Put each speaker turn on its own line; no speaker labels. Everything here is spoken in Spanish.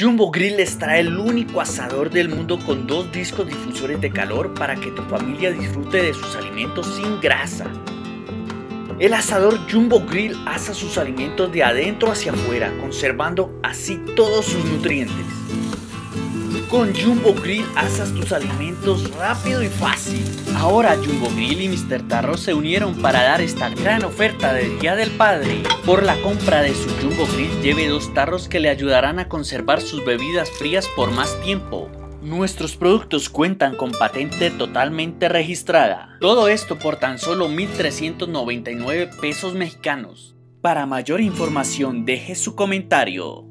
Jumbo Grill les trae el único asador del mundo con dos discos difusores de calor para que tu familia disfrute de sus alimentos sin grasa. El asador Jumbo Grill asa sus alimentos de adentro hacia afuera, conservando así todos sus nutrientes. Con Jumbo Grill asas tus alimentos rápido y fácil. Ahora Jumbo Grill y Mr. Tarro se unieron para dar esta gran oferta del Día del Padre. Por la compra de su Jumbo Grill lleve dos tarros que le ayudarán a conservar sus bebidas frías por más tiempo. Nuestros productos cuentan con patente totalmente registrada. Todo esto por tan solo 1.399 pesos mexicanos. Para mayor información deje su comentario.